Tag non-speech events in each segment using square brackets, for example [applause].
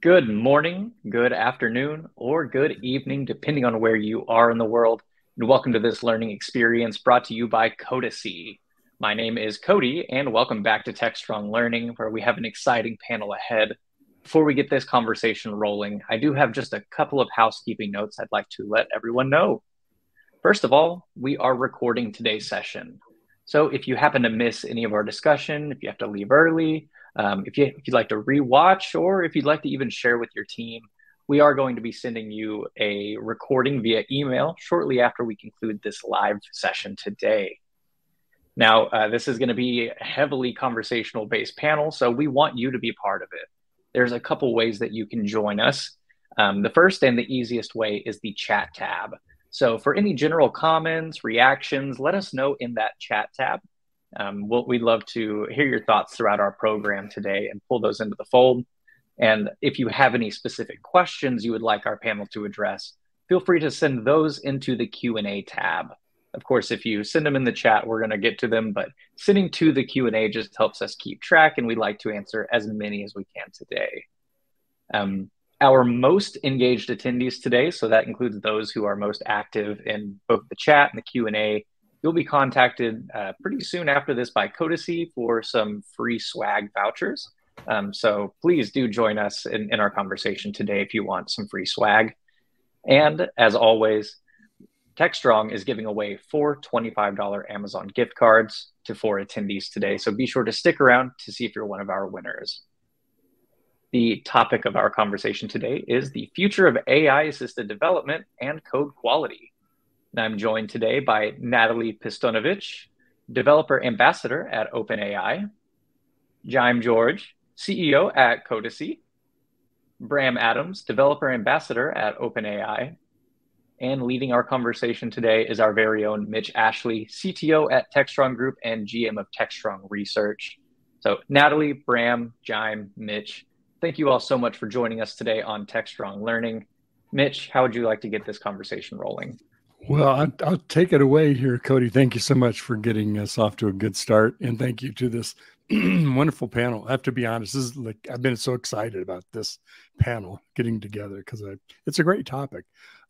Good morning, good afternoon, or good evening, depending on where you are in the world. And welcome to this learning experience brought to you by Codacy. My name is Cody, and welcome back to TechStrong Learning, where we have an exciting panel ahead. Before we get this conversation rolling, I do have just a couple of housekeeping notes I'd like to let everyone know. First of all, we are recording today's session. So if you happen to miss any of our discussion, if you have to leave early, um, if, you, if you'd like to rewatch, or if you'd like to even share with your team, we are going to be sending you a recording via email shortly after we conclude this live session today. Now, uh, this is going to be a heavily conversational based panel, so we want you to be part of it. There's a couple ways that you can join us. Um, the first and the easiest way is the chat tab. So for any general comments, reactions, let us know in that chat tab. Um, we'll, we'd love to hear your thoughts throughout our program today and pull those into the fold. And if you have any specific questions you would like our panel to address, feel free to send those into the Q&A tab. Of course, if you send them in the chat, we're going to get to them, but sending to the Q&A just helps us keep track, and we'd like to answer as many as we can today. Um, our most engaged attendees today, so that includes those who are most active in both the chat and the Q&A, you'll be contacted uh, pretty soon after this by Codacy for some free swag vouchers. Um, so please do join us in, in our conversation today if you want some free swag. And as always, TechStrong is giving away four $25 Amazon gift cards to four attendees today. So be sure to stick around to see if you're one of our winners. The topic of our conversation today is the future of AI assisted development and code quality. And I'm joined today by Natalie Pistunovich, developer ambassador at OpenAI, Jaime Jorge, CEO at Codacy, Bram Adams, developer ambassador at OpenAI, and leading our conversation today is our very own Mitch Ashley, CTO at TechStrong Group and GM of TechStrong Research. So, Natalie, Bram, Jaime, Mitch, thank you all so much for joining us today on TechStrong Learning. Mitch, how would you like to get this conversation rolling? Well, I'll, I'll, take it away here, Cody. Thank you so much for getting us off to a good start, and thank you to this [clears throat] wonderful panel. I have to be honest; this is like I've been so excited about this panel getting together because it's a great topic.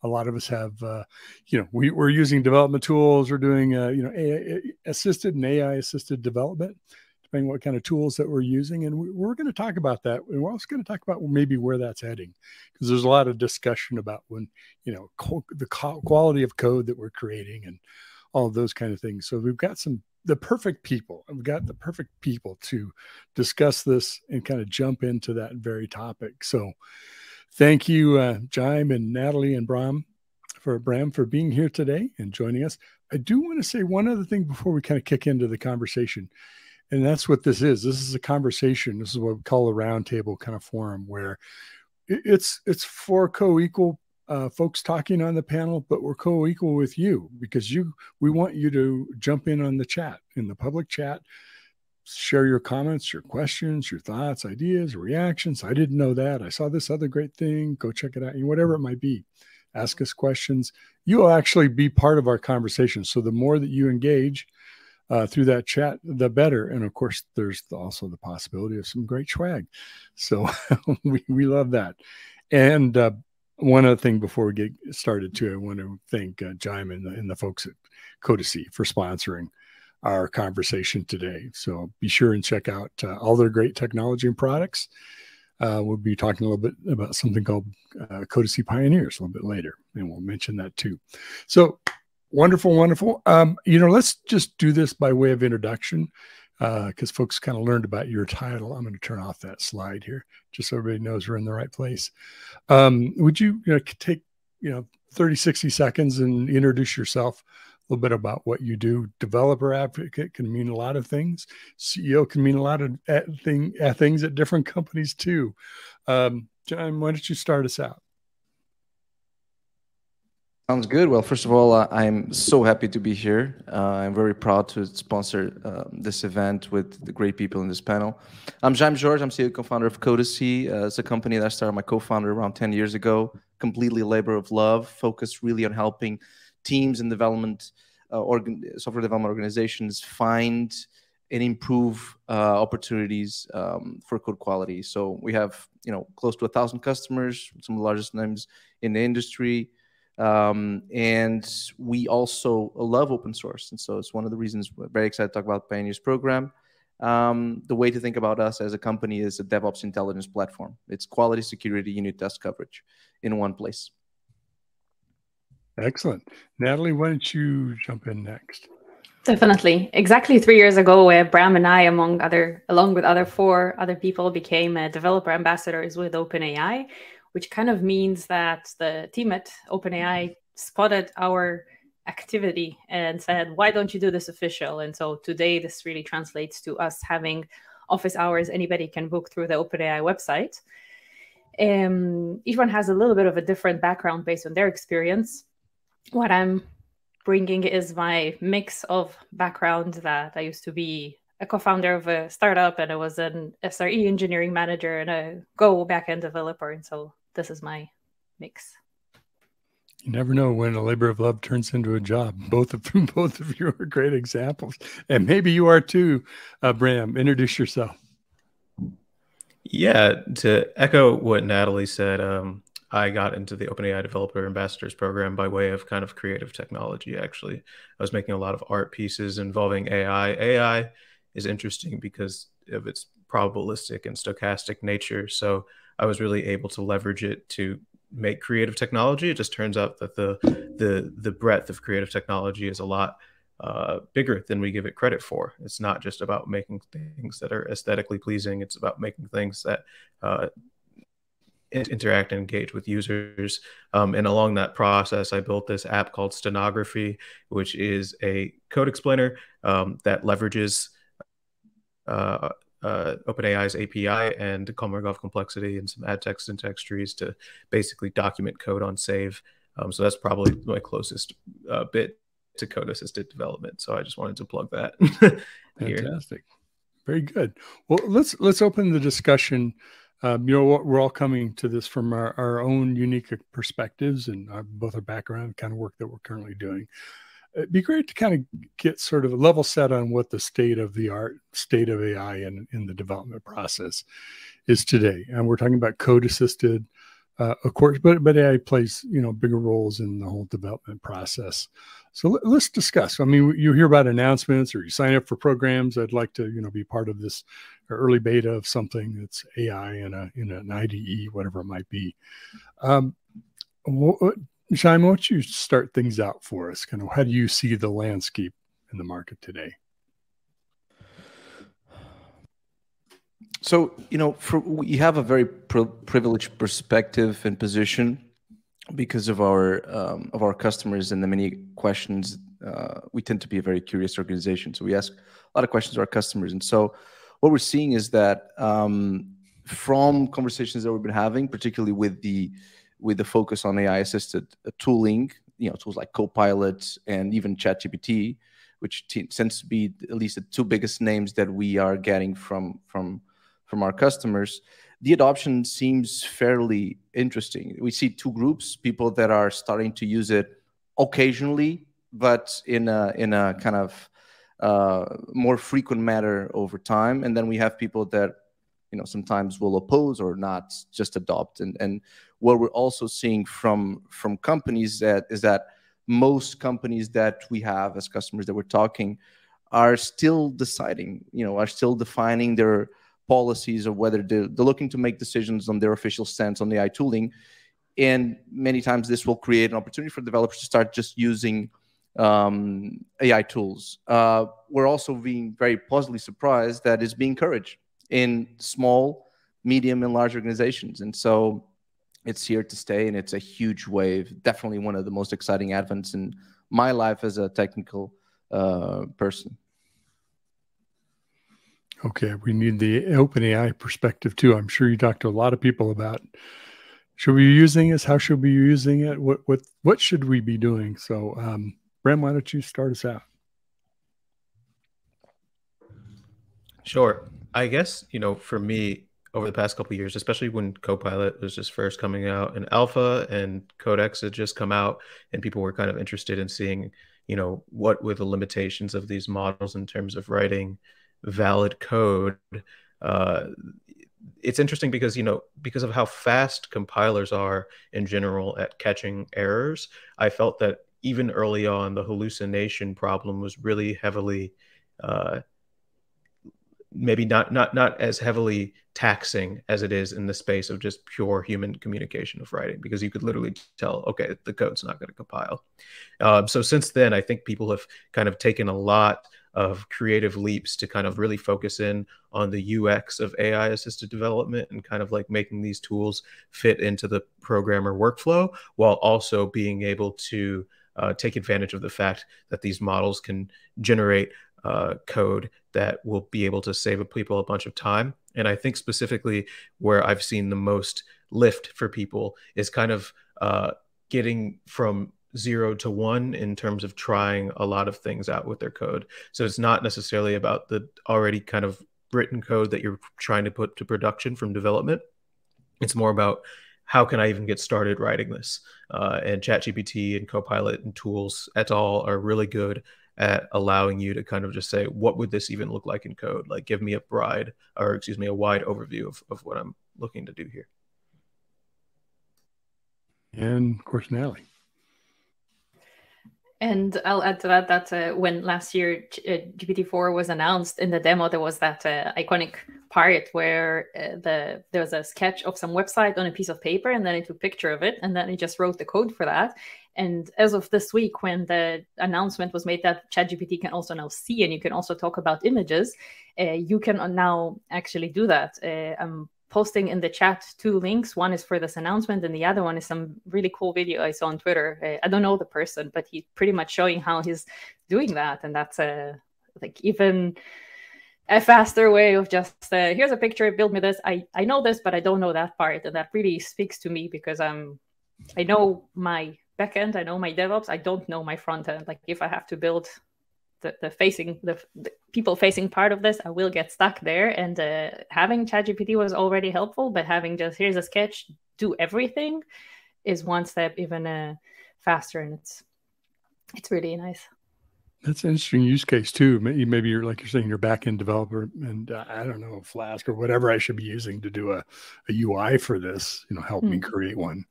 A lot of us have, uh, you know, we, we're using development tools. We're doing, uh, you know, AI assisted and AI assisted development depending what kind of tools that we're using. And we, are going to talk about that. And we're also going to talk about maybe where that's heading, because there's a lot of discussion about when, you know, the quality of code that we're creating and all of those kind of things. So we've got some the perfect people. We've got the perfect people to discuss this and kind of jump into that very topic. So thank you, uh, Jaime and Natalie and Bram for Bram for being here today and joining us. I do want to say one other thing before we kind of kick into the conversation and that's what this is. This is a conversation. This is what we call a roundtable kind of forum where it's it's for co-equal uh, folks talking on the panel but we're co-equal with you because you we want you to jump in on the chat in the public chat share your comments your questions your thoughts ideas reactions. I didn't know that. I saw this other great thing. Go check it out. And whatever it might be. Ask us questions. You will actually be part of our conversation. So the more that you engage uh, through that chat, the better. And of course, there's also the possibility of some great swag. So [laughs] we, we love that. And uh, one other thing before we get started, too, I want to thank uh, Jaime and the, and the folks at Codacy for sponsoring our conversation today. So be sure and check out uh, all their great technology and products. Uh, we'll be talking a little bit about something called uh, Codacy Pioneers a little bit later, and we'll mention that too. So Wonderful, wonderful. Um, you know, let's just do this by way of introduction because uh, folks kind of learned about your title. I'm going to turn off that slide here just so everybody knows we're in the right place. Um, would you, you know, take, you know, 30, 60 seconds and introduce yourself a little bit about what you do. Developer advocate can mean a lot of things. CEO can mean a lot of uh, thing, uh, things at different companies too. Um, John, why don't you start us out? Sounds good. Well, first of all, uh, I'm so happy to be here. Uh, I'm very proud to sponsor uh, this event with the great people in this panel. I'm Jaime Jorge. I'm CEO co-founder of Codacy. Uh, it's a company that I started my co-founder around 10 years ago. Completely labor of love, focused really on helping teams and development, uh, software development organizations find and improve opportunities um, for code quality. So we have you know close to a thousand customers, some of the largest names in the industry. Um, and we also love open source. And so it's one of the reasons we're very excited to talk about Pioneers program. Um, the way to think about us as a company is a DevOps intelligence platform. It's quality, security, unit test coverage in one place. Excellent. Natalie, why don't you jump in next? Definitely. Exactly three years ago, uh, Bram and I, among other, along with other four other people, became uh, developer ambassadors with OpenAI, which kind of means that the team at OpenAI spotted our activity and said, why don't you do this official? And so today, this really translates to us having office hours anybody can book through the OpenAI website. Um, each one has a little bit of a different background based on their experience. What I'm bringing is my mix of background that I used to be a co-founder of a startup and I was an SRE engineering manager and a Go backend developer. And so this is my mix. You never know when a labor of love turns into a job. [laughs] Both of both of you are great examples, and maybe you are too. Uh, Bram, introduce yourself. Yeah, to echo what Natalie said, um, I got into the OpenAI Developer Ambassadors program by way of kind of creative technology. Actually, I was making a lot of art pieces involving AI. AI is interesting because of its probabilistic and stochastic nature. So I was really able to leverage it to make creative technology. It just turns out that the the the breadth of creative technology is a lot uh, bigger than we give it credit for. It's not just about making things that are aesthetically pleasing. It's about making things that uh, interact and engage with users. Um, and along that process, I built this app called Stenography, which is a code explainer um, that leverages uh, uh, OpenAI's API and Kolmogorov complexity and some abstract syntax trees to basically document code on save. Um, so that's probably my closest uh, bit to code assisted development. So I just wanted to plug that. [laughs] Fantastic. Very good. Well, let's let's open the discussion. Um, you know, what we're all coming to this from our, our own unique perspectives and our, both our background, kind of work that we're currently doing it'd be great to kind of get sort of a level set on what the state of the art, state of AI in, in the development process is today. And we're talking about code assisted, uh, of course, but, but AI plays, you know, bigger roles in the whole development process. So let, us discuss. I mean, you hear about announcements or you sign up for programs. I'd like to, you know, be part of this early beta of something that's AI in a in an IDE, whatever it might be. Um, what, Jaime, why don't you start things out for us? Kind of how do you see the landscape in the market today? So, you know, for, we have a very privileged perspective and position because of our um, of our customers and the many questions. Uh, we tend to be a very curious organization, so we ask a lot of questions to our customers. And so, what we're seeing is that um, from conversations that we've been having, particularly with the with the focus on AI assisted uh, tooling, you know, tools like Copilot and even ChatGPT, which tends to be at least the two biggest names that we are getting from from from our customers. The adoption seems fairly interesting. We see two groups: people that are starting to use it occasionally, but in a in a kind of uh, more frequent manner over time, and then we have people that you know sometimes will oppose or not just adopt. And and what we're also seeing from from companies that is that most companies that we have as customers that we're talking are still deciding you know are still defining their policies of whether they're, they're looking to make decisions on their official stance on AI tooling. And many times this will create an opportunity for developers to start just using um, AI tools. Uh, we're also being very positively surprised that it's being encouraged in small, medium, and large organizations. And so it's here to stay and it's a huge wave. Definitely one of the most exciting advents in my life as a technical uh, person. Okay, we need the open AI perspective too. I'm sure you talked to a lot of people about should we be using this? How should we be using it? What what what should we be doing? So, um, Bram, why don't you start us out? Sure. I guess you know, for me, over the past couple years, especially when Copilot was just first coming out in alpha and Codex had just come out, and people were kind of interested in seeing, you know, what were the limitations of these models in terms of writing valid code. Uh, it's interesting because you know because of how fast compilers are in general at catching errors. I felt that even early on, the hallucination problem was really heavily. Uh, maybe not not not as heavily taxing as it is in the space of just pure human communication of writing because you could literally tell okay the code's not going to compile. Um, so since then i think people have kind of taken a lot of creative leaps to kind of really focus in on the ux of ai assisted development and kind of like making these tools fit into the programmer workflow while also being able to uh, take advantage of the fact that these models can generate uh, code that will be able to save people a bunch of time. And I think specifically where I've seen the most lift for people is kind of uh, getting from zero to one in terms of trying a lot of things out with their code. So it's not necessarily about the already kind of written code that you're trying to put to production from development. It's more about how can I even get started writing this? Uh, and ChatGPT and Copilot and tools et al. are really good at allowing you to kind of just say, what would this even look like in code? Like, give me a bride, or excuse me, a wide overview of, of what I'm looking to do here. And of course, Natalie. And I'll add to that that uh, when last year uh, GPT-4 was announced in the demo, there was that uh, iconic part where uh, the there was a sketch of some website on a piece of paper, and then it took a picture of it, and then it just wrote the code for that. And as of this week, when the announcement was made that ChatGPT can also now see and you can also talk about images, uh, you can now actually do that. Uh, I'm posting in the chat two links. One is for this announcement, and the other one is some really cool video I saw on Twitter. Uh, I don't know the person, but he's pretty much showing how he's doing that, and that's a uh, like even a faster way of just uh, here's a picture, build me this. I I know this, but I don't know that part, and that really speaks to me because I'm I know my backend, I know my DevOps, I don't know my front end. Like if I have to build the, the facing the, the people facing part of this, I will get stuck there. And uh, having ChatGPT was already helpful, but having just here's a sketch, do everything, is one step even uh, faster, and it's it's really nice. That's an interesting use case too. Maybe you're like you're saying you're backend developer, and uh, I don't know Flask or whatever I should be using to do a, a UI for this. You know, help mm. me hmm. create one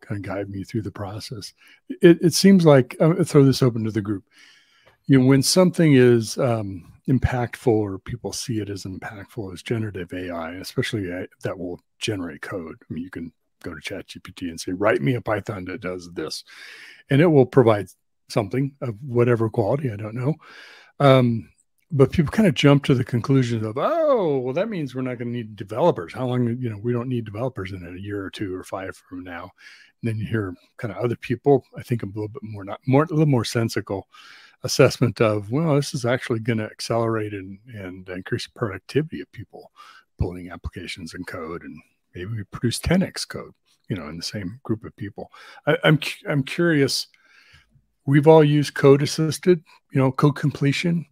kind of guide me through the process. It, it seems like I'll throw this open to the group. You know, when something is um, impactful or people see it as impactful as generative AI, especially that will generate code. I mean, you can go to ChatGPT and say, "Write me a Python that does this," and it will provide something of whatever quality. I don't know. Um, but people kind of jump to the conclusion of, oh, well, that means we're not going to need developers. How long, you know, we don't need developers in a year or two or five from now. And then you hear kind of other people, I think a little bit more, not more, a little more sensical assessment of, well, this is actually going to accelerate and, and increase productivity of people building applications and code. And maybe we produce 10x code, you know, in the same group of people. I, I'm, I'm curious. We've all used code assisted, you know, code completion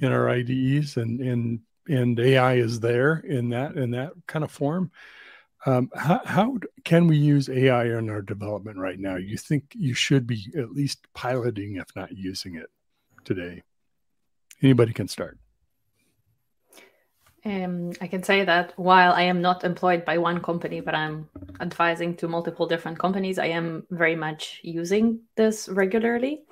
in our IDEs and, and, and AI is there in that, in that kind of form. Um, how, how, can we use AI in our development right now? You think you should be at least piloting, if not using it today? Anybody can start. Um, I can say that while I am not employed by one company, but I'm advising to multiple different companies, I am very much using this regularly.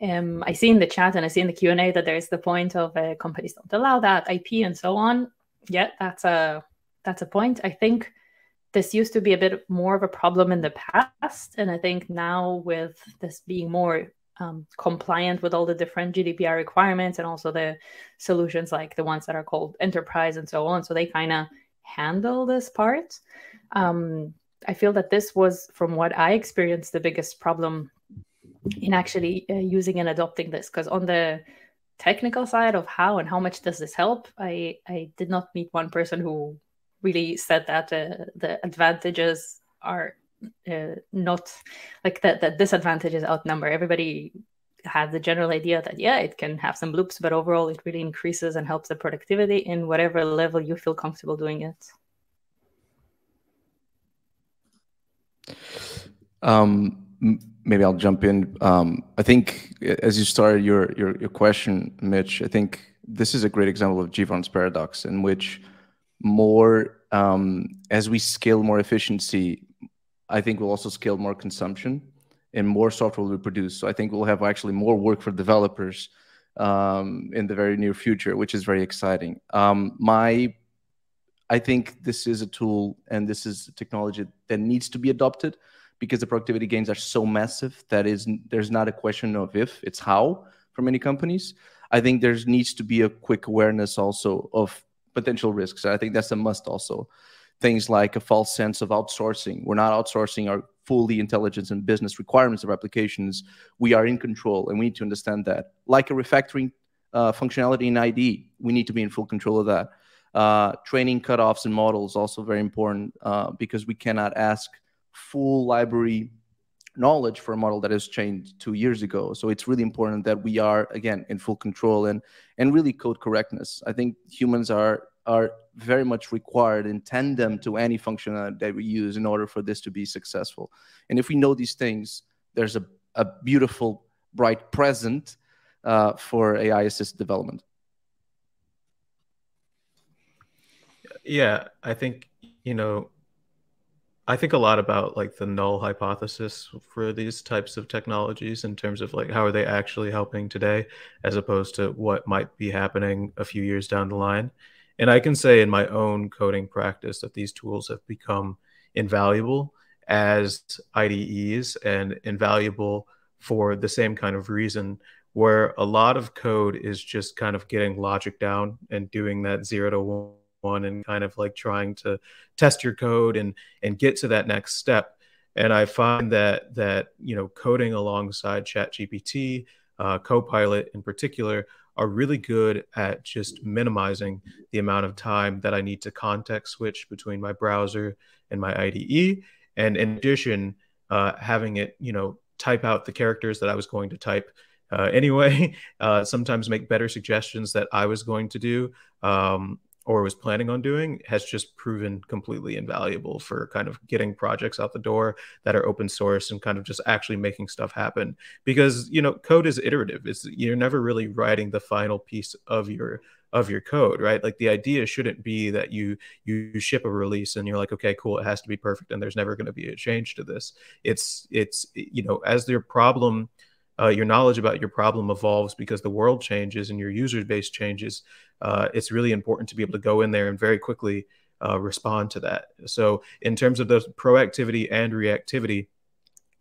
Um, I see in the chat and I see in the Q and A that there's the point of uh, companies don't allow that IP and so on. Yeah, that's a that's a point. I think this used to be a bit more of a problem in the past. And I think now, with this being more um, compliant with all the different GDPR requirements and also the solutions like the ones that are called enterprise and so on, so they kind of handle this part. Um, I feel that this was, from what I experienced, the biggest problem in actually uh, using and adopting this. Because on the technical side of how and how much does this help, I I did not meet one person who really said that uh, the advantages are uh, not like that the disadvantages outnumber. Everybody had the general idea that yeah it can have some loops but overall it really increases and helps the productivity in whatever level you feel comfortable doing it. Um, maybe i'll jump in. Um, i think as you started your, your your question mitch i think this is a great example of Jevons paradox, in which more um, as we scale more efficiency, I think we'll also scale more consumption and more software will be produced. So I think we'll have actually more work for developers um, in the very near future, which is very exciting. Um, my, I think this is a tool and this is a technology that needs to be adopted because the productivity gains are so massive that is there's not a question of if, it's how for many companies. I think there needs to be a quick awareness also of potential risks. I think that's a must also. Things like a false sense of outsourcing. We're not outsourcing our fully intelligence and business requirements of applications. We are in control, and we need to understand that. Like a refactoring uh, functionality in ID, we need to be in full control of that. Uh, training cutoffs and models also very important uh, because we cannot ask full library knowledge for a model that has changed two years ago. So it's really important that we are again in full control and and really code correctness. I think humans are are very much required in tandem to any function that we use in order for this to be successful. And if we know these things, there's a, a beautiful, bright present uh, for AI assisted development. Yeah, I think, you know, I think a lot about like the null hypothesis for these types of technologies in terms of like how are they actually helping today as opposed to what might be happening a few years down the line. And I can say in my own coding practice that these tools have become invaluable as IDEs and invaluable for the same kind of reason where a lot of code is just kind of getting logic down and doing that zero to one and kind of like trying to test your code and and get to that next step. And i find that that you know coding alongside chat gpt uh, copilot in particular are really good at just minimizing the amount of time that i need to context switch between my browser and my ide and in addition uh, having it you know type out the characters that i was going to type uh, anyway [laughs] uh, sometimes make better suggestions that i was going to do um, or was planning on doing has just proven completely invaluable for kind of getting projects out the door that are open source and kind of just actually making stuff happen. Because you know code is iterative. It's you're never really writing the final piece of your of your code right? Like the idea shouldn't be that you you ship a release and you're like okay cool it has to be perfect and there's never going to be a change to this. It's it's you know as their problem uh, your knowledge about your problem evolves because the world changes and your user base changes, uh, it's really important to be able to go in there and very quickly uh, respond to that. So, in terms of the proactivity and reactivity,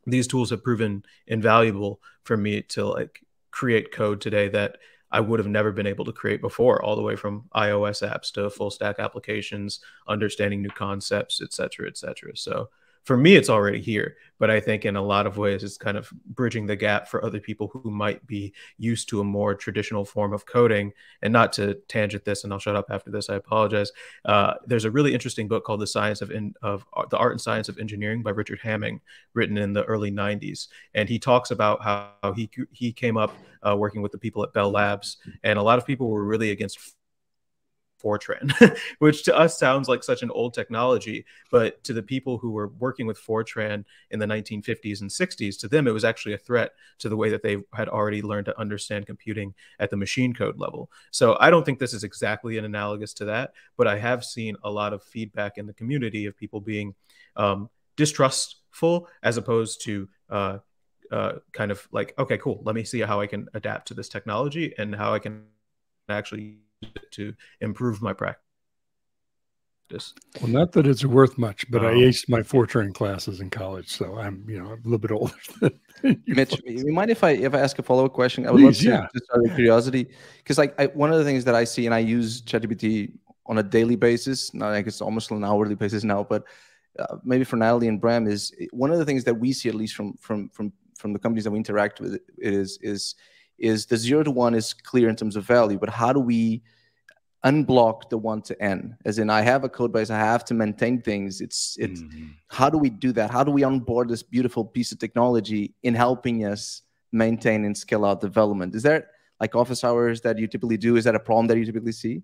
these tools have proven invaluable for me to like create code today that I would have never been able to create before, all the way from iOS apps to full stack applications, understanding new concepts, et cetera, et cetera. So for me it's already here but i think in a lot of ways it's kind of bridging the gap for other people who might be used to a more traditional form of coding. And not to tangent this and i'll shut up after this i apologize. Uh, there's a really interesting book called the science of, in, of the art and science of engineering by richard hamming written in the early 90s and he talks about how he he came up uh, working with the people at bell labs. And a lot of people were really against Fortran, [laughs] which to us sounds like such an old technology, but to the people who were working with Fortran in the 1950s and 60s, to them it was actually a threat to the way that they had already learned to understand computing at the machine code level. So I don't think this is exactly an analogous to that, but I have seen a lot of feedback in the community of people being um, distrustful as opposed to uh, uh, kind of like, okay, cool, let me see how I can adapt to this technology and how I can actually to improve my practice. Well, not that it's worth much, but um, I aced my Fortran classes in college, so I'm you know a little bit older. [laughs] Than you Mitch, you mind if I if I ask a follow up question? I would Please, love to yeah. just out of curiosity, because like I, one of the things that I see and I use ChatGPT on a daily basis, not like it's almost on an hourly basis now, but uh, maybe for Natalie and Bram is one of the things that we see at least from from from from the companies that we interact with is is is the zero to one is clear in terms of value, but how do we unblock the one to n? As in i have a code base i have to maintain things. It's it's mm-hmm. how do we do that? How do we onboard this beautiful piece of technology in helping us maintain and scale out development? Is there like office hours that you typically do? Is that a problem that you typically see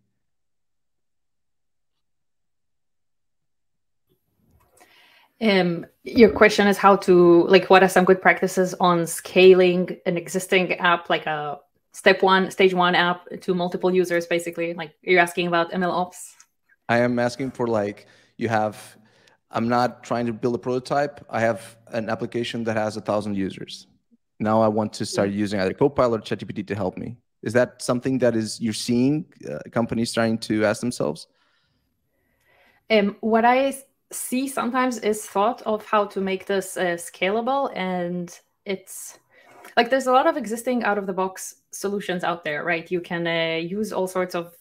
um your question is how to like what are some good practices on scaling an existing app like a step one, stage one app to multiple users, basically. Like you're asking about ML ops. I am asking for like you have. I'm not trying to build a prototype. I have an application that has a thousand users. Now I want to start using either Copilot or ChatGPT to help me. Is that something that is you're seeing uh, companies trying to ask themselves? Um, what I see sometimes is thought of how to make this uh, scalable, and it's like there's a lot of existing out of the box solutions out there, right? You can uh, use all sorts of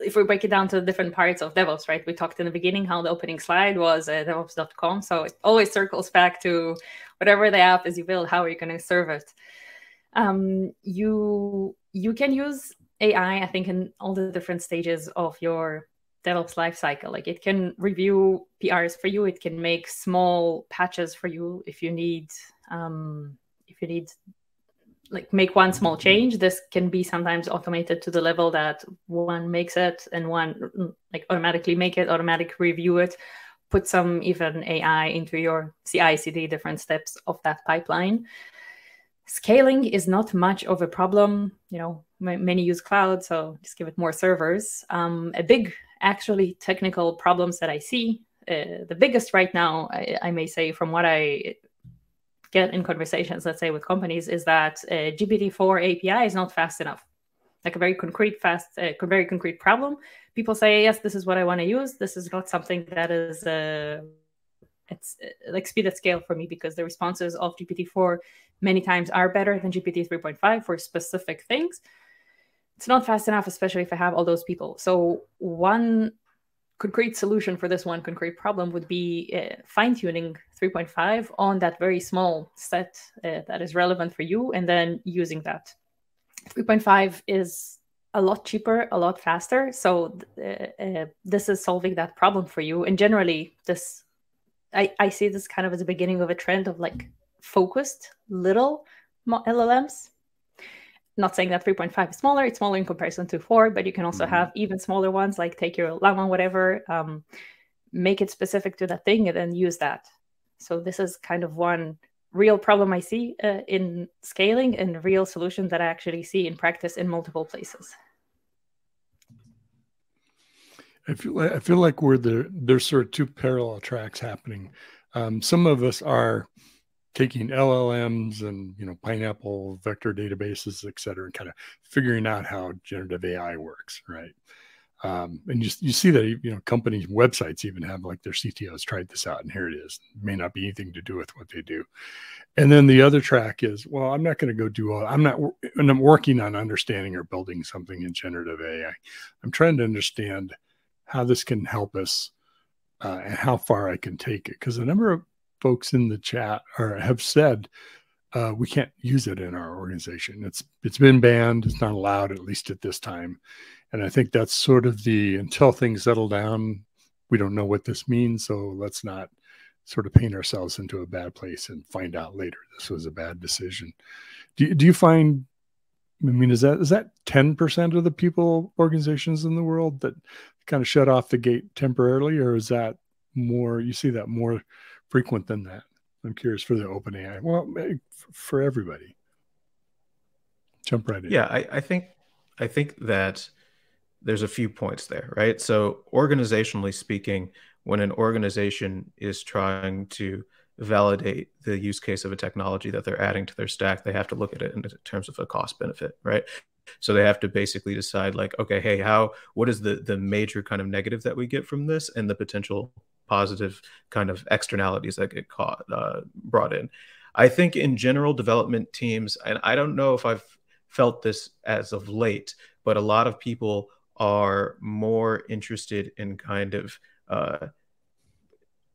if we break it down to different parts of DevOps, right? We talked in the beginning how the opening slide was uh, DevOps.com. So it always circles back to whatever the app is you build, how are you going to serve it? Um, you you can use AI, I think, in all the different stages of your DevOps lifecycle. Like it can review PRs for you. It can make small patches for you if you need um, if you need like make one small change. This can be sometimes automated to the level that one makes it and one like automatically make it, automatic review it, put some even AI into your CI/CD different steps of that pipeline. Scaling is not much of a problem. You know, many use cloud, so just give it more servers. Um, a big actually technical problems that I see. Uh, the biggest right now, I, I, may say, from what I get in conversations, let's say with companies, is that uh, GPT-4 API is not fast enough. Like a very concrete, fast, uh, very concrete problem. People say, yes, this is what I want to use. This is not something that is uh, it's uh, like speed at scale for me because the responses of GPT-4 many times are better than GPT 3.5 for specific things it's not fast enough, especially if I have all those people. So one concrete solution for this one concrete problem would be uh, fine tuning 3.5 on that very small set uh, that is relevant for you, and then using that. 3.5 is a lot cheaper, a lot faster. So uh, uh, this is solving that problem for you. And generally, this I, I see this kind of as a beginning of a trend of like focused little LLMs not saying that 3.5 is smaller it's smaller in comparison to 4 but you can also mm-hmm. have even smaller ones like take your llama whatever um, make it specific to that thing and then use that so this is kind of one real problem i see uh, in scaling and real solution that i actually see in practice in multiple places I feel, like, I feel like we're there. There's sort of two parallel tracks happening. Um, some of us are taking LLMs and you know Pinecone vector databases, et cetera, and kind of figuring out how generative AI works, right? Um, and you, you see that you know companies websites even have like their CTOs tried this out and here it is. It may not be anything to do with what they do. And then the other track is well, I'm not going to go do all. I'm not. And I'm working on understanding or building something in generative AI. I'm trying to understand how this can help us uh, and how far I can take it because a number of folks in the chat are have said uh, we can't use it in our organization. It's it's been banned. It's not allowed at least at this time, and I think that's sort of the until things settle down. We don't know what this means, so let's not sort of paint ourselves into a bad place and find out later this was a bad decision. Do do you find? I mean, is that is that ten percent of the people organizations in the world that kind of shut off the gate temporarily, or is that more? You see that more frequent than that. I'm curious for the open AI. Well, for everybody. Jump right in. Yeah, I, I think I think that there's a few points there, right? So organizationally speaking, when an organization is trying to validate the use case of a technology that they're adding to their stack, they have to look at it in terms of a cost benefit, right? So they have to basically decide like, okay, hey, how what is the the major kind of negative that we get from this and the potential positive kind of externalities that get caught uh, brought in. I think in general, development teams, and I don't know if I've felt this as of late, but a lot of people are more interested in kind of uh,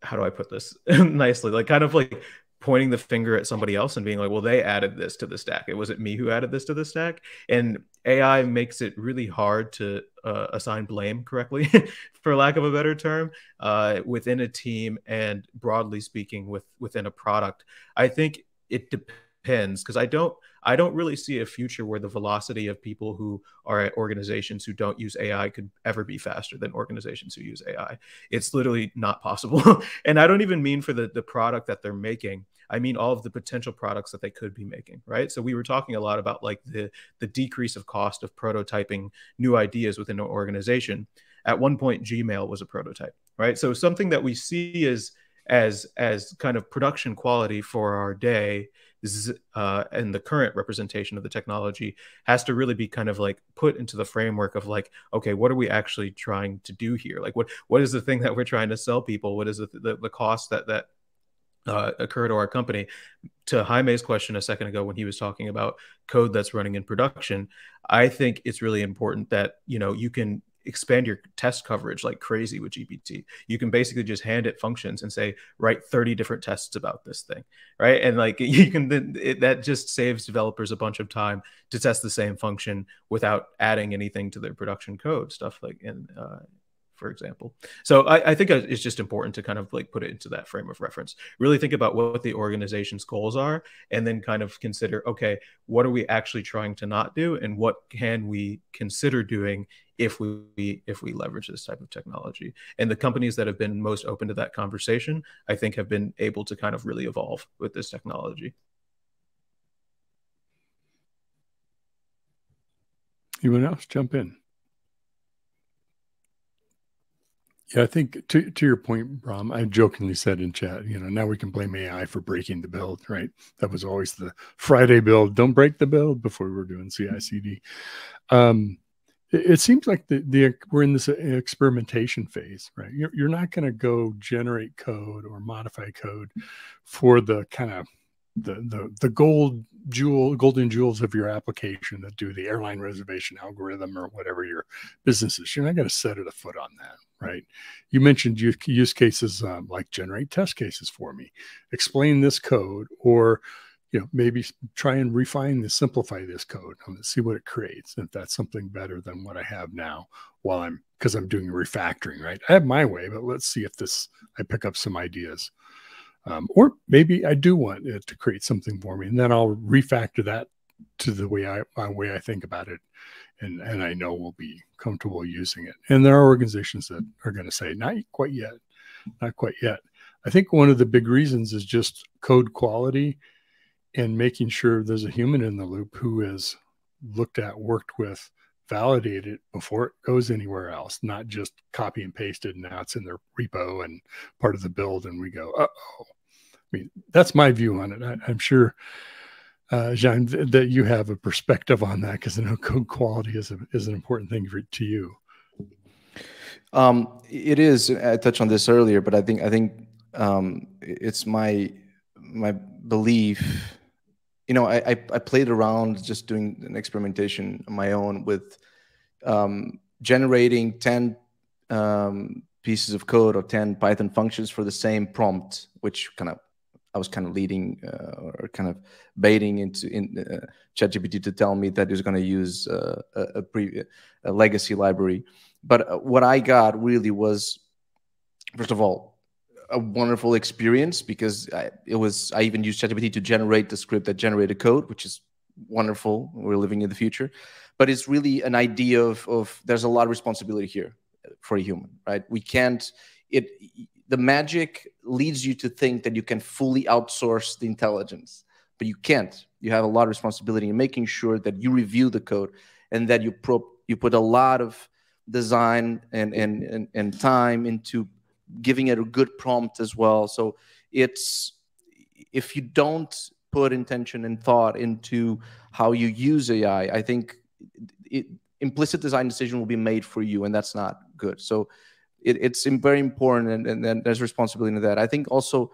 how do I put this [laughs] nicely? Like kind of like pointing the finger at somebody else and being like, well, they added this to the stack. It wasn't me who added this to the stack. And AI makes it really hard to uh, assign blame correctly, [laughs] for lack of a better term, uh, within a team and broadly speaking, with within a product. I think it depends because I don't I don't really see a future where the velocity of people who are at organizations who don't use AI could ever be faster than organizations who use AI. It's literally not possible. [laughs] and I don't even mean for the, the product that they're making. I mean all of the potential products that they could be making, right? So we were talking a lot about like the the decrease of cost of prototyping new ideas within an organization. At one point, Gmail was a prototype, right? So something that we see is as as kind of production quality for our day uh, and the current representation of the technology has to really be kind of like put into the framework of like okay what are we actually trying to do here? Like what what is the thing that we're trying to sell people? What is the, the, the cost that that uh, occur to our company? To Jaime's question a second ago when he was talking about code that's running in production i think it's really important that you know you can expand your test coverage like crazy with GPT. You can basically just hand it functions and say, write 30 different tests about this thing, right? And like [laughs] you can it, that just saves developers a bunch of time to test the same function without adding anything to their production code, stuff like in uh, for example. So I, I, think it's just important to kind of like put it into that frame of reference. Really think about what the organization's goals are, and then kind of consider, okay, what are we actually trying to not do, and what can we consider doing if we if we leverage this type of technology. And the companies that have been most open to that conversation, I think, have been able to kind of really evolve with this technology. Anyone else jump in? Yeah, I think to to your point, Bram, I jokingly said in chat, you know, now we can blame AI for breaking the build, right? That was always the Friday build. Don't break the build before we were doing CI/CD. Um, it, seems like the the we're in this experimentation phase, right? You're you're not going to go generate code or modify code for the kind of the the the gold jewel golden jewels of your application that do the airline reservation algorithm or whatever your business is. You're not going to set it a foot on that right? You mentioned use cases um, like generate test cases for me. Explain this code or you know maybe try and refine this simplify this code and see what it creates if that's something better than what i have now while i'm because i'm doing refactoring right i have my way but let's see if this i pick up some ideas um, or maybe I do want it to create something for me, and then I'll refactor that to the way I my way I think about it, and and I know we'll be comfortable using it. And there are organizations that are going to say, not quite yet, not quite yet. I think one of the big reasons is just code quality and making sure there's a human in the loop who has looked at, worked with, validated before it goes anywhere else, not just copy and paste it and now it's in their repo and part of the build and we go, oh. I mean, that's my view on it. I, am sure, uh, Jean, th- that you have a perspective on that because I know code quality is, a, is an important thing for, to you. Um, it is. I touched on this earlier, but I think I think um, it's my my belief you know, I, I, I played around just doing an experimentation on my own with um, generating 10 um, pieces of code or 10 Python functions for the same prompt, which kind of I was kind of leading uh, or kind of baiting into in uh, ChatGPT to tell me that it was going to use uh, a, a, pre, a legacy library. But uh, what I got really was, first of all, a wonderful experience because I, it was I even used ChatGPT to generate the script that generated code, which is wonderful. We're living in the future, but it's really an idea of of there's a lot of responsibility here for a human, right? We can't it the magic leads you to think that you can fully outsource the intelligence, but you can't. You have a lot of responsibility in making sure that you review the code and that you pro you put a lot of design and and and, and time into giving it a good prompt as well. So it's if you don't put intention and thought into how you use AI, I think it, implicit design decision will be made for you, and that's not good. So it, it's very important, and, and, and there's responsibility in that. I think also,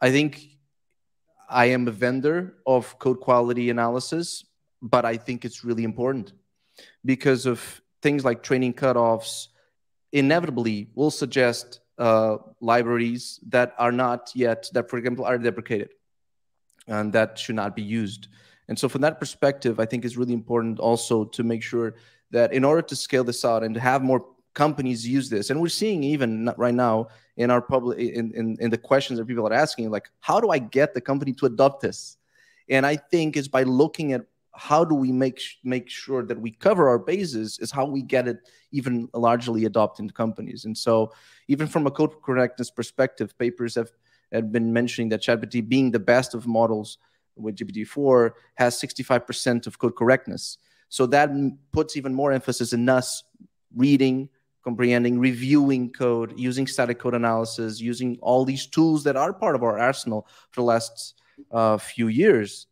I think I am a vendor of code quality analysis, but I think it's really important because of things like training cutoffs inevitably will suggest uh, libraries that are not yet, that for example, are deprecated and that should not be used. And so from that perspective, I think it's really important also to make sure that in order to scale this out and to have more companies use this, and we're seeing even right now in our public, in, in, in the questions that people are asking, like, how do I get the company to adopt this? And I think it's by looking at how do we make make sure that we cover our bases is how we get it even largely adopted into companies. And so, even from a code correctness perspective, papers have, have been mentioning that ChatGPT being the best of models with GPT-4 has 65% of code correctness. So that puts even more emphasis in us reading, comprehending, reviewing code, using static code analysis, using all these tools that are part of our arsenal for the last uh, few years.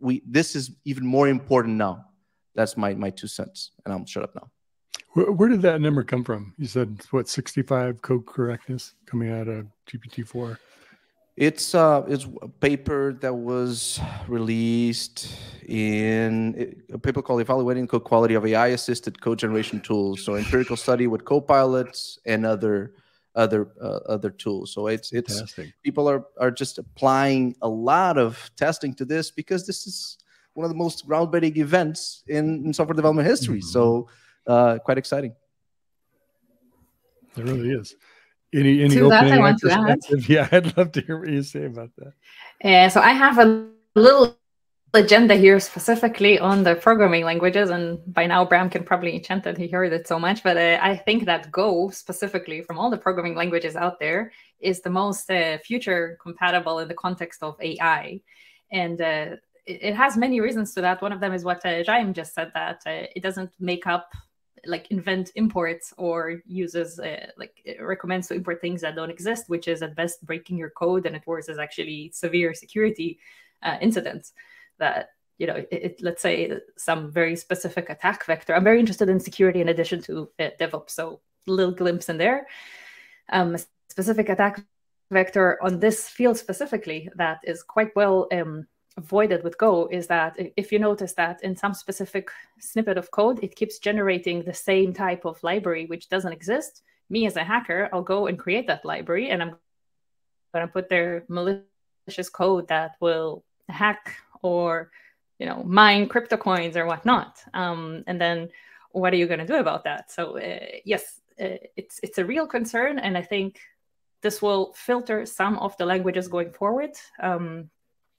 We this is even more important now. That's my my two cents, and I'm shut up now. Where, where did that number come from? You said what 65 code correctness coming out of GPT-4. It's uh, it's a paper that was released in a paper called "Evaluating Code Quality of AI-Assisted Code Generation Tools." So, empirical study with copilots and other other uh, other tools. So it's it's Fantastic. people are are just applying a lot of testing to this because this is one of the most groundbreaking events in, in software development history. Mm-hmm. So, uh, quite exciting. It really is. Any any to opening perspective? [laughs] Yeah, I'd love to hear what you say about that. Uh, so I have a little agenda here specifically on the programming languages, and by now Bram can probably chant that he heard it so much. But uh, I think that Go specifically, from all the programming languages out there, is the most uh, future compatible in the context of AI, and uh, it, it, has many reasons to that. One of them is what uh, Jaime just said that uh, it doesn't make up like invent imports or uses uh, like recommends to import things that don't exist, which is at best breaking your code, and at worst is actually severe security uh, incidents that you know it, it, let's say some very specific attack vector. I'm very interested in security in addition to uh, DevOps, so a little glimpse in there. Um, specific attack vector on this field specifically that is quite well um, avoided with Go is that if you notice that in some specific snippet of code, it keeps generating the same type of library which doesn't exist. Me as a hacker, I'll go and create that library and I'm going to put their malicious code that will hack or you know mine crypto coins or whatnot. Um, and then what are you going to do about that? So uh, yes, uh, it's it's a real concern, and I think this will filter some of the languages going forward. Um,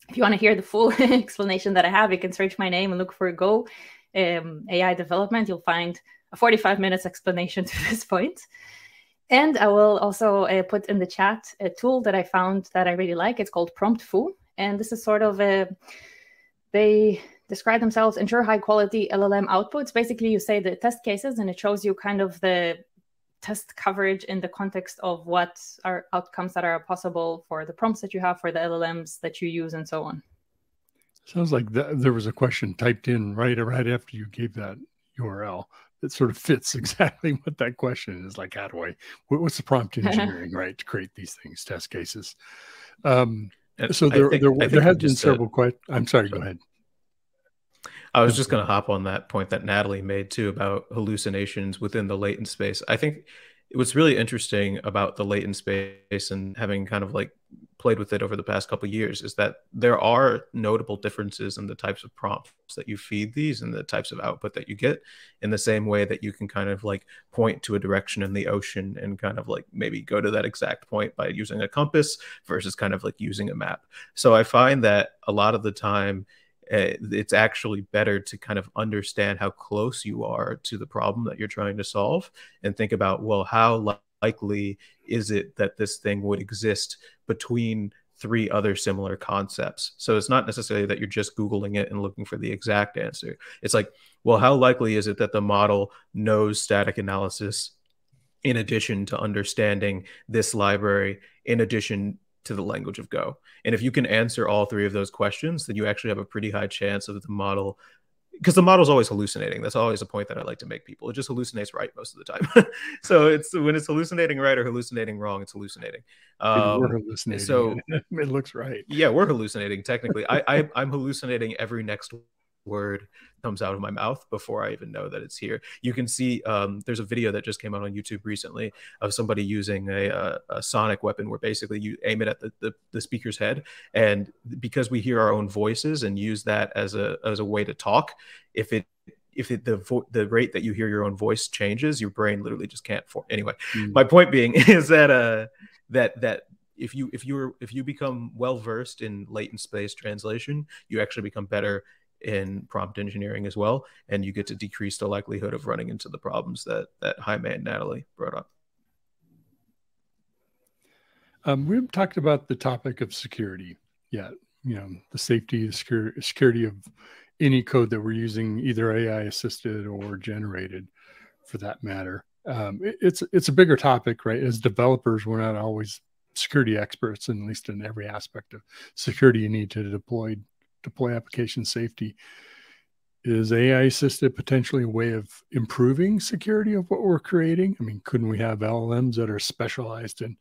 if you want to hear the full [laughs] explanation that I have, you can search my name and look for Go um, AI development. You'll find a 45 minutes explanation [laughs] to this. And I will also uh, put in the chat a tool that I found that I really like. It's called PromptFoo. And this is sort of a, they describe themselves ensure high quality LLM outputs. Basically, you say the test cases and it shows you kind of the test coverage in the context of what are outcomes that are possible for the prompts that you have for the LLMs that you use and so on. Sounds like th- there was a question typed in right right after you gave that URL that sort of fits [laughs] exactly what that question is. Like, how do I? What's the prompt [laughs] engineering right to create these things, test cases? Um, so there, think, there, there has been several. Quite. I'm sorry. Go ahead. I was just going to hop on that point that Natalie made too about hallucinations within the latent space. I think what's really interesting about the latent space and having kind of like played with it over the past couple years is that there are notable differences in the types of prompts that you feed these and the types of output that you get in the same way that you can kind of like point to a direction in the ocean and kind of like maybe go to that exact point by using a compass versus kind of like using a map. So i find that a lot of the time Uh, it's actually better to kind of understand how close you are to the problem that you're trying to solve and think about well how likely is it that this thing would exist between three other similar concepts? So it's not necessarily that you're just googling it and looking for the exact answer. It's like well how likely is it that the model knows static analysis in addition to understanding this library in addition to the language of Go. And if you can answer all three of those questions, then you actually have a pretty high chance of the model because the model's always hallucinating. That's always a point that I like to make people. It just hallucinates right most of the time. [laughs] so it's when it's hallucinating right or hallucinating wrong, it's hallucinating. Um, we're hallucinating. So [laughs] it looks right. Yeah, we're hallucinating technically. I, I I'm hallucinating every next word comes out of my mouth before I even know that it's here. You can see um, there's a video that just came out on YouTube recently of somebody using a, a, a sonic weapon where basically you aim it at the, the, the, speaker's head. And because we hear our own voices and use that as a, as a way to talk, if it if it, the vo- the rate that you hear your own voice changes, your brain literally just can't. For- anyway, mm. my point being [laughs] is that uh that that if you if you're if you become well versed in latent space translation, you actually become better in prompt engineering as well, and you get to decrease the likelihood of running into the problems that that Jaime and Natalie brought up. Um, we haven't talked about the topic of security yet. You know, the safety, the security of any code that we're using, either AI assisted or generated, for that matter. Um, it, it's it's a bigger topic, right? As developers, we're not always security experts, and at least in every aspect of security you need to deploy deploy application safety. Is AI assisted potentially a way of improving security of what we're creating? I mean, couldn't we have LLMs that are specialized in,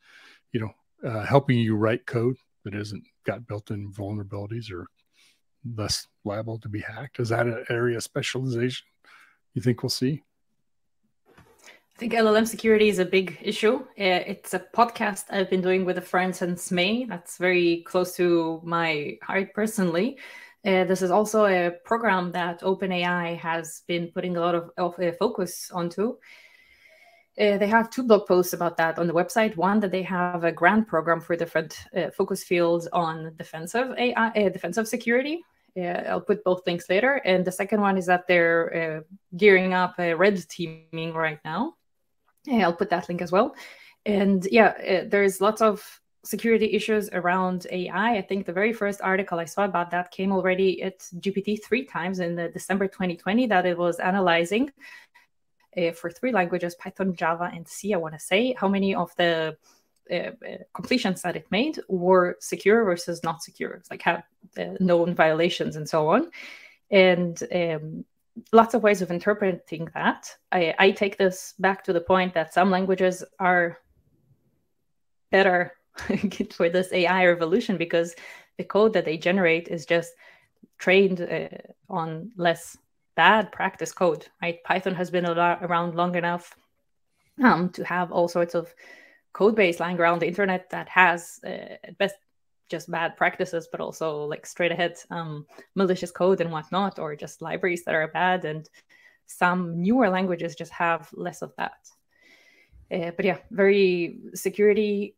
you know, uh, helping you write code that isn't got built-in vulnerabilities or less liable to be hacked? Is that an area of specialization you think we'll see? I think LLM security is a big issue. Uh, it's a podcast I've been doing with a friend since May. That's very close to my heart personally. Uh, this is also a program that OpenAI has been putting a lot of, uh, focus onto. Uh, they have two blog posts about that on the website. One that they have a grant program for different uh, focus fields on defensive AI, defensive security. I'll put both links later. And the second one is that they're gearing up a red teaming right now. I'll put that link as well. And yeah, uh, there's lots of security issues around AI. I think the very first article I saw about that came already at GPT three times in the December 2020 that it was analyzing uh, for three languages Python, Java, and C, I want to say, how many of the uh, completions that it made were secure versus not secure, like had uh, known violations and so on. And um, lots of ways of interpreting that. I, I take this back to the point that some languages are better [laughs] for this AI revolution because the code that they generate is just trained uh, on less bad practice code, right? Python has been around long enough um, to have all sorts of code base lying around the internet that has uh, best just bad practices, but also like straight ahead um, malicious code and whatnot, or just libraries that are bad. And some newer languages just have less of that. Uh, but yeah, very security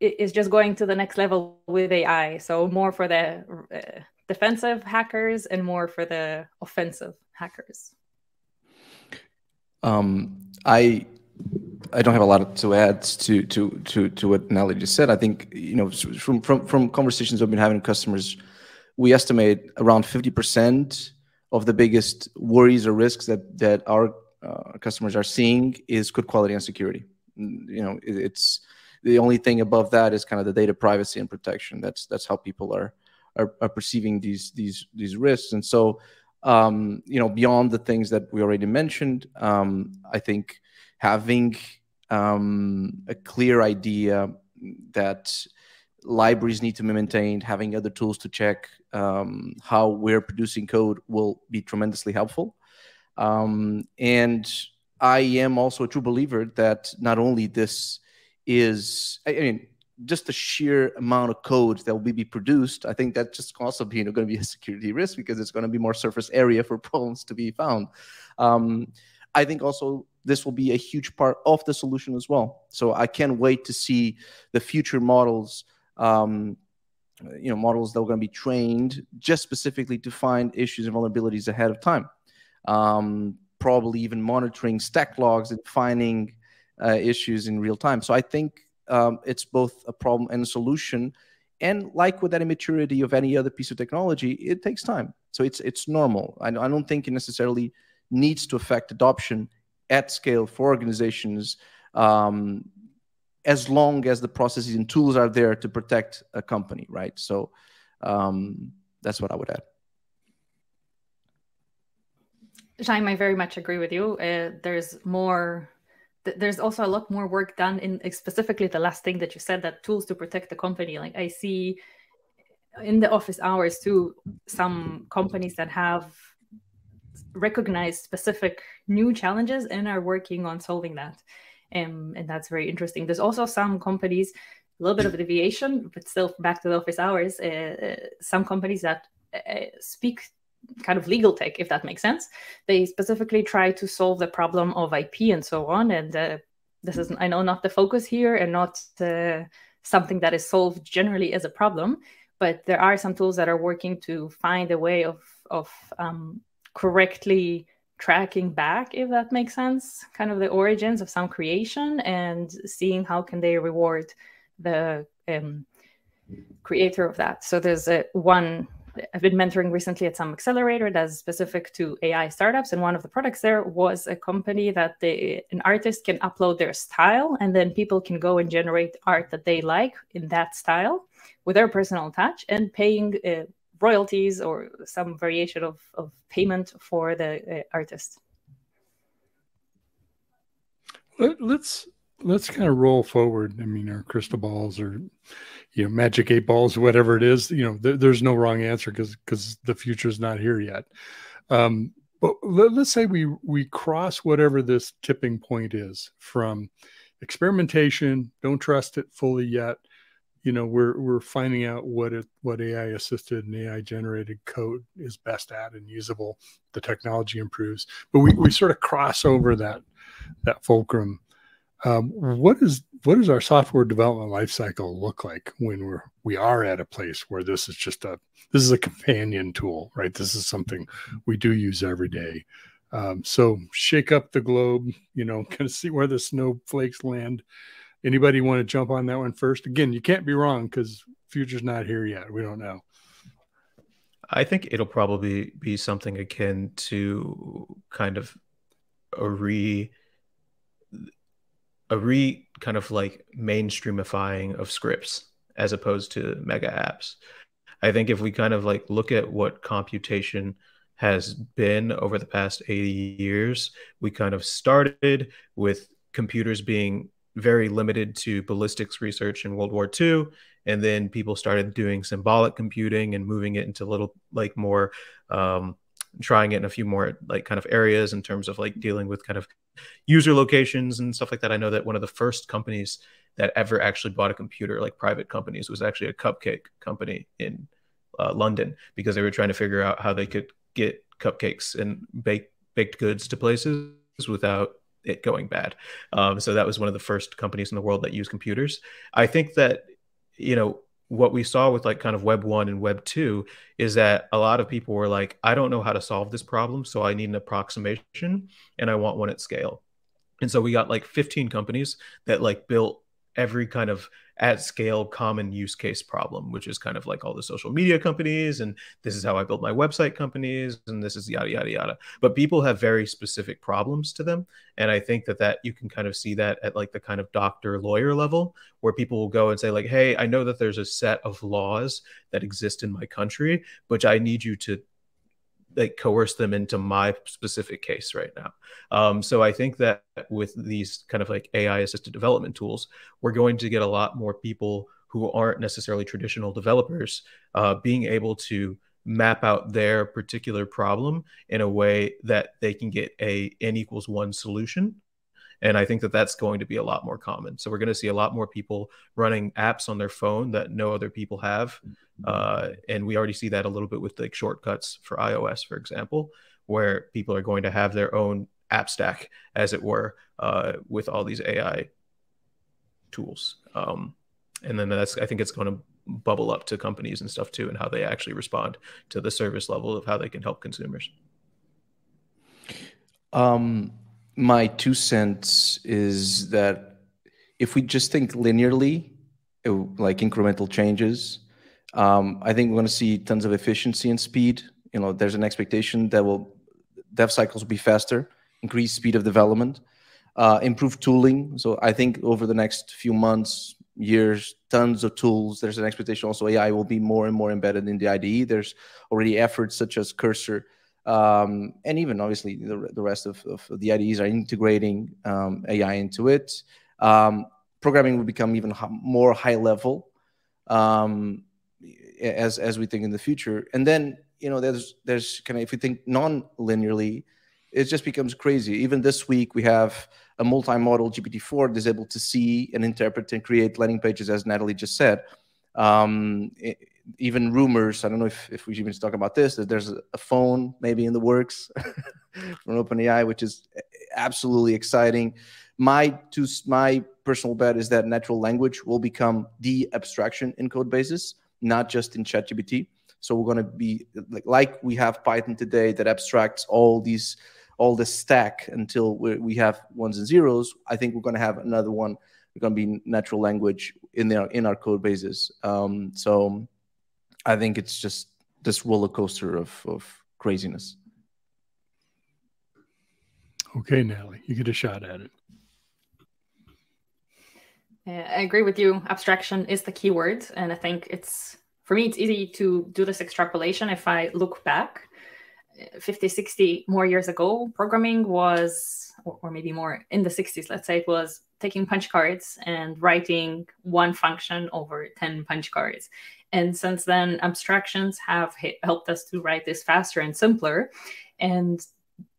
is just going to the next level with AI. So more for the uh, defensive hackers and more for the offensive hackers? Um, I I don't have a lot to add to to to to what Nelly just said. I think you know from from from conversations I've been having with customers, we estimate around fifty percent of the biggest worries or risks that that our uh, customers are seeing is good quality and security. You know, it, it's the only thing above that is kind of the data privacy and protection. That's that's how people are are, are perceiving these these these risks. And so, um, you know, beyond the things that we already mentioned, um, I think having um, a clear idea that libraries need to be maintained, having other tools to check um, how we're producing code will be tremendously helpful. Um, and I am also a true believer that not only this is, I mean, just the sheer amount of code that will be produced, I think that just also you know, going to be a security risk because it's going to be more surface area for [laughs] problems to be found. Um, I think also this will be a huge part of the solution as well. So I can't wait to see the future models, um, you know, models that are going to be trained just specifically to find issues and vulnerabilities ahead of time. Um, probably even monitoring stack logs and finding uh, issues in real time. So I think um, it's both a problem and a solution. And like with that immaturity of any other piece of technology, it takes time. So it's it's normal. I, I don't think it necessarily needs to affect adoption at scale for organizations um, as long as the processes and tools are there to protect a company, right? So um, that's what I would add. Jaime, I very much agree with you. Uh, there's more there's also a lot more work done in specifically the last thing that you said that tools to protect the company like i see in the office hours too some companies that have recognized specific new challenges and are working on solving that um, and that's very interesting there's also some companies a little bit of deviation but still back to the office hours uh, uh some companies that uh, speak kind of legal tech, if that makes sense. They specifically try to solve the problem of IP and so on. And uh, this is, I know, not the focus here and not uh, something that is solved generally as a problem, but there are some tools that are working to find a way of of um, correctly tracking back if that makes sense kind of the origins of some creation and seeing how can they reward the um, creator of that. So there's a one i've been mentoring recently at some accelerator that's specific to ai startups and one of the products there was a company that they an artist can upload their style and then people can go and generate art that they like in that style with their personal touch and paying uh, royalties or some variation of, of payment for the uh, artist. Let, let's let's kind of roll forward. I mean, our crystal balls or you know magic eight balls, whatever it is. You know, there, there's no wrong answer because because the future is not here yet. Um, but let, let's say we we cross whatever this tipping point is from experimentation. Don't trust it fully yet you know we're we're finding out what it what AI assisted and AI generated code is best at and usable. The technology improves, but we, we sort of cross over that that fulcrum. Um, what is what does our software development lifecycle look like when we're we are at a place where this is just a this is a companion tool, right? This is something we do use every day. Um, so shake up the globe, you know, [laughs] kind of see where the snowflakes land Anybody want to jump on that one first? Again, you can't be wrong because future's not here yet. We don't know. I think it'll probably be something akin to kind of a re a re kind of like mainstreamifying of scripts as opposed to mega apps. I think if we kind of like look at what computation has been over the past 80 years, we kind of started with computers being very limited to ballistics research in World War II. And then people started doing symbolic computing and moving it into little, like more, um, trying it in a few more like kind of areas in terms of like dealing with kind of user locations and stuff like that. I know that one of the first companies that ever actually bought a computer, like private companies, was actually a cupcake company in uh, London because they were trying to figure out how they could get cupcakes and baked baked goods to places without it going bad. Um, so that was one of the first companies in the world that used computers. I think that you know what we saw with like kind of web 1 and web 2 is that a lot of people were like i don't know how to solve this problem so i need an approximation and i want one at scale and so we got like 15 companies that like built every kind of at scale common use case problem, which is kind of like all the social media companies. And this is how I built my website companies. And this is yada, yada, yada. But people have very specific problems to them. And I think that that you can kind of see that at like the kind of doctor lawyer level where people will go and say like, Hey, I know that there's a set of laws that exist in my country, but I need you to like coerce them into my specific case right now. Um, so I think that with these kind of like AI assisted development tools, we're going to get a lot more people who aren't necessarily traditional developers uh, being able to map out their particular problem in a way that they can get a n equals one solution and I think that that's going to be a lot more common. So we're going to see a lot more people running apps on their phone that no other people have. Uh, and we already see that a little bit with like shortcuts for iOS, for example, where people are going to have their own app stack, as it were, uh, with all these AI tools. Um, and then that's, I think it's going to bubble up to companies and stuff too, and how they actually respond to the service level of how they can help consumers. Um, my two cents is that if we just think linearly, like incremental changes, um, I think we're going to see tons of efficiency and speed. You know, there's an expectation that will dev cycles will be faster, increase speed of development, uh, improve tooling. So I think over the next few months, years, tons of tools. There's an expectation also AI will be more and more embedded in the IDE. There's already efforts such as Cursor um, and even obviously the, the rest of, of the IDEs are integrating um, AI into it. Um, programming will become even more high level um, as as we think in the future. And then you know there's there's kind of if we think non-linearly, it just becomes crazy. Even this week we have a multimodal GPT-4 that's able to see and interpret and create landing pages, as Natalie just said. Um, it, even rumors. I don't know if, if we should even talk about this. That there's a phone maybe in the works [laughs] from OpenAI, which is absolutely exciting. my to my personal bet is that natural language will become the abstraction in code bases, not just in ChatGPT. So we're going to be like, like we have Python today that abstracts all these all the stack until we have ones and zeros. I think we're going to have another one. We're going to be natural language in our in our code bases. Um, so I think it's just this roller coaster of of craziness. Okay, Natalie, you get a shot at it. Uh, I agree with you. Abstraction is the key word. And I think it's, for me, it's easy to do this extrapolation if I look back uh, 50, 60 more years ago. Programming was, or maybe more in the 60s, let's say it was taking punch cards and writing one function over 10 punch cards. And since then, abstractions have helped us to write this faster and simpler. And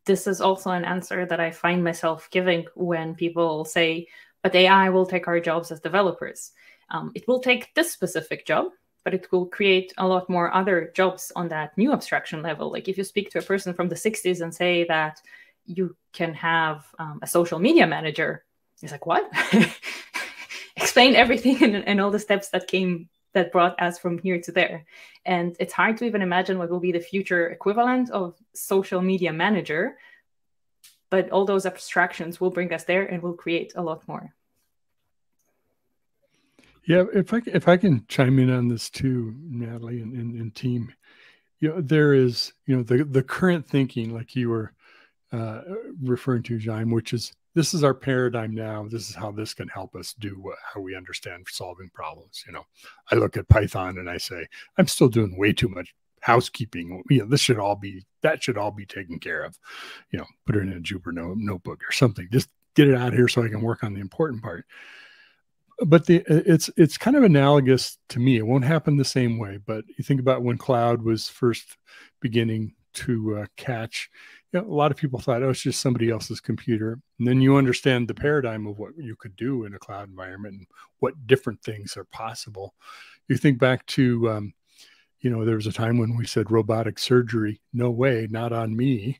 this is also an answer that I find myself giving when people say, but AI will take our jobs as developers. Um, it will take this specific job, but it will create a lot more other jobs on that new abstraction level. Like if you speak to a person from the 60s and say that you can have um, a social media manager, he's like, what? [laughs] Explain everything and, and all the steps that came that brought us from here to there. And it's hard to even imagine what will be the future equivalent of social media manager. But all those abstractions will bring us there and will create a lot more. Yeah, if I if I can chime in on this too, Natalie and, and, and team, you know, there is you know the the current thinking like you were uh, referring to, Jaime, which is this is our paradigm now. This is how this can help us do what, how we understand solving problems. You know, I look at Python and I say, I'm still doing way too much housekeeping. You know, this should all be that should all be taken care of. You know, put it in a Jupyter notebook or something. Just get it out here so I can work on the important part. But the it's it's kind of analogous to me. It won't happen the same way, but you think about when cloud was first beginning to uh, catch you know, a lot of people thought, oh, it's just somebody else's computer. And then you understand the paradigm of what you could do in a cloud environment and what different things are possible. You think back to, um, you know, there was a time when we said robotic surgery, no way, not on me.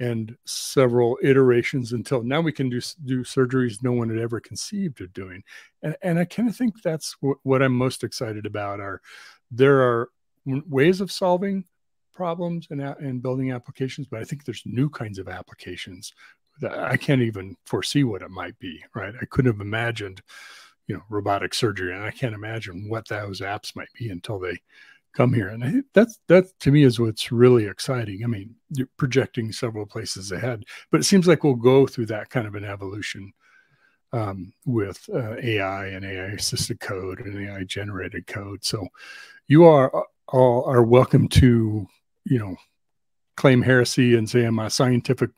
And several iterations until now we can do, do surgeries no one had ever conceived of doing. And, and I kind of think that's w- what I'm most excited about are there are ways of solving problems and, and building applications, but I think there's new kinds of applications that I can't even foresee what it might be, right? I couldn't have imagined, you know, robotic surgery, and I can't imagine what those apps might be until they come here. And that's that to me is what's really exciting. I mean, you're projecting several places ahead, but it seems like we'll go through that kind of an evolution um, with uh, AI and AI assisted code and AI generated code. So you are uh, all are welcome to you know, claim heresy and say I'm a scientific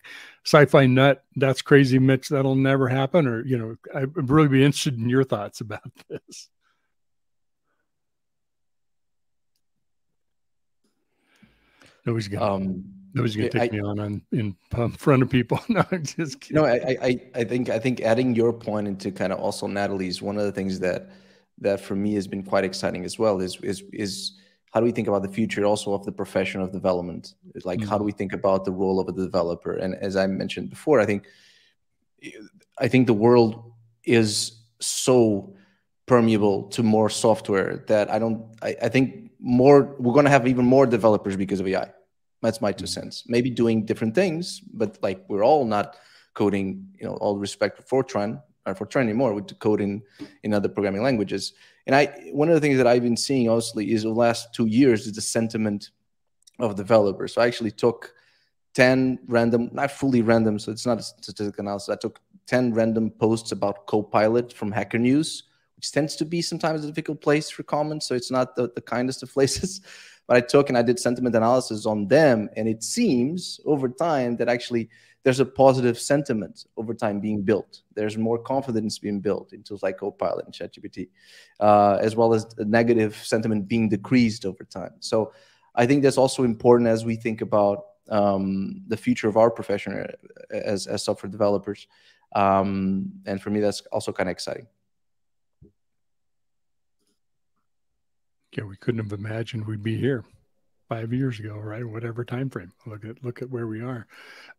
sci-fi nut. That's crazy, Mitch. That'll never happen. Or, you know, I'd really be interested in your thoughts about [laughs] this. Nobody's gonna, um, nobody's gonna take I, me on, on in front of people. [laughs] no, just kidding. No, I, I, I think, I think adding your point into kind of also Natalie's one of the things that, that for me has been quite exciting as well is, is, is how do we think about the future also of the profession of development like mm-hmm. how do mm-hmm. we think about the role of a developer and as i mentioned before i think i think the world is so permeable to more software that i don't i, I think more we're going to have even more developers because of ai that's my 2 mm-hmm. cents maybe doing different things but like we're all not coding you know all respect for fortran or fortran anymore with coding in other programming languages and I one of the things that I've been seeing obviously is the last two years is the sentiment of developers. So I actually took 10 random, not fully random, so it's not a statistical analysis. I took 10 random posts about Copilot from Hacker News, tends to be sometimes a difficult place for comments. So it's not the, the kindest of places. [laughs] But I took and I did sentiment analysis on them. And it seems over time that actually there's a positive sentiment over time being built. There's more confidence being built in tools like Copilot and ChatGPT, uh, as well as negative sentiment being decreased over time. So I think that's also important as we think about um, the future of our profession uh, as, as software developers. Um, and for me, that's also kind of exciting. Yeah, we couldn't have imagined we'd be here. five years ago, right? Whatever time frame. Look at look at where we are.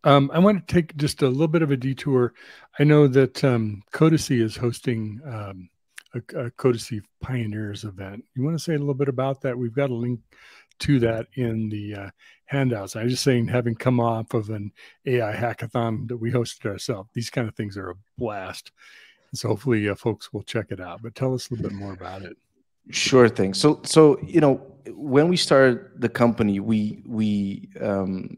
Um, I want to take just a little bit of a detour. I know that um, is hosting um, a, a Pioneers event. You want to say a little bit about that? We've got a link to that in the uh, handouts. I'm just saying, having come off of an AI hackathon that we hosted ourselves, these kind of things are a blast. So hopefully uh, folks will check it out. But tell us a little bit more about it. Sure thing. So, so you know, when we started the company, we we um,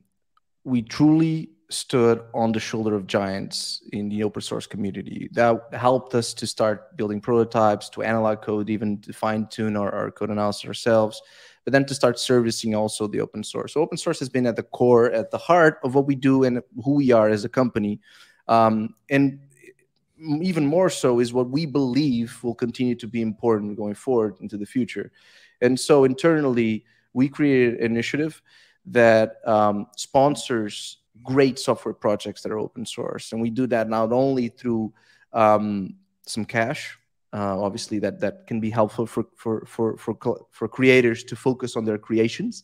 we truly stood on the shoulder of giants in the open source community. That helped us to start building prototypes, to analog code, even to fine tune our, our code analysis ourselves, but then to start servicing also the open source. So open source has been at the core, at the heart of what we do and who we are as a company. Um, and even more so is what we believe will continue to be important going forward into the future. And so internally, we created an initiative that um, sponsors great software projects that are open source. And we do that not only through um, some cash, uh, obviously that, that can be helpful for, for, for, for, for creators to focus on their creations,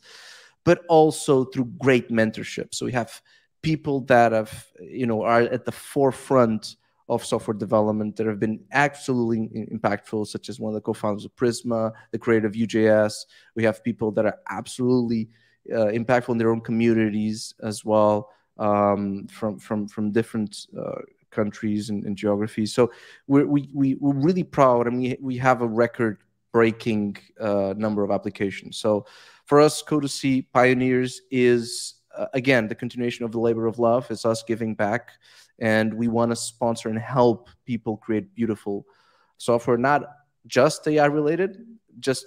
but also through great mentorship. So we have people that have, you know, are at the forefront of software development that have been absolutely impactful, such as one of the co-founders of Prisma, the creator of Vue.js. We have people that are absolutely uh, impactful in their own communities as well, um, from from from different uh, countries and, and, geographies. So we're, we we we're really proud, and we we have a record-breaking uh, number of applications. So for us, Codacy Pioneers is uh, again the continuation of the labor of love. It's us giving back and we want to sponsor and help people create beautiful software, not just AI related, just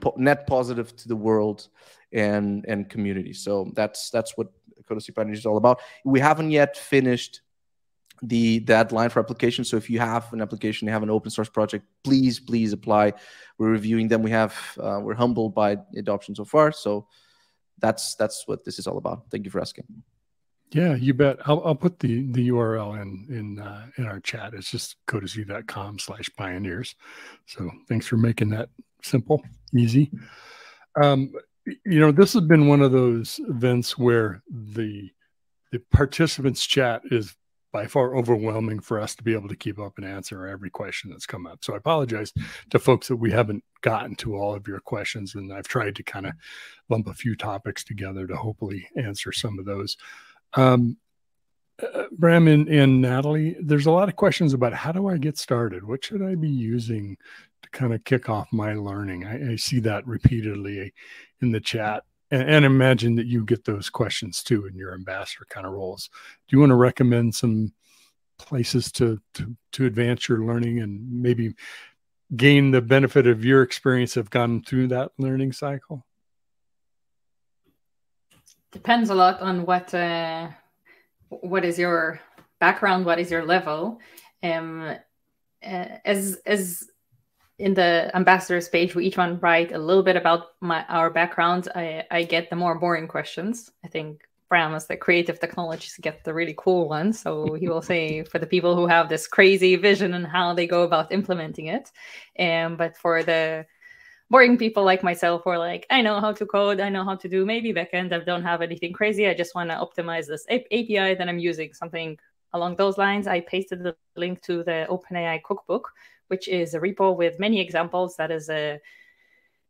po net positive to the world and and community. So that's that's what Codacy Pioneers is all about. We haven't yet finished the deadline for applications. So if you have an application, you have an open source project, please, please apply. We're reviewing them. We have uh, we're humbled by adoption so far. So that's that's what this is all about. Thank you for asking. Yeah, you bet. I'll, I'll put the the URL in in uh, in our chat. It's just codacy.com slash pioneers. So thanks for making that simple, easy. Um, you know, this has been one of those events where the the participants chat is by far overwhelming for us to be able to keep up and answer every question that's come up. So I apologize to folks that we haven't gotten to all of your questions, and I've tried to kind of lump a few topics together to hopefully answer some of those. Um, uh, Bram and, and Natalie, there's a lot of questions about how do I get started? What should I be using to kind of kick off my learning? I, I see that repeatedly in the chat. And, and, imagine that you get those questions too in your ambassador kind of roles. Do you want to recommend some places to, to, to advance your learning and maybe gain the benefit of your experience of gone through that learning cycle? Depends a lot on what uh, what is your background, what is your level. Um, uh, as as in the ambassadors page, we each one write a little bit about my our background. I, I get the more boring questions. I think Bram as the creative technologies get the really cool ones. So he will say for the people who have this crazy vision and how they go about implementing it. Um, but for the boring people like myself who are like, I know how to code, I know how to do maybe backend, I don't have anything crazy. I just want to optimize this API, then I'm using something along those lines. I pasted the link to the OpenAI cookbook, which is a repo with many examples. That is a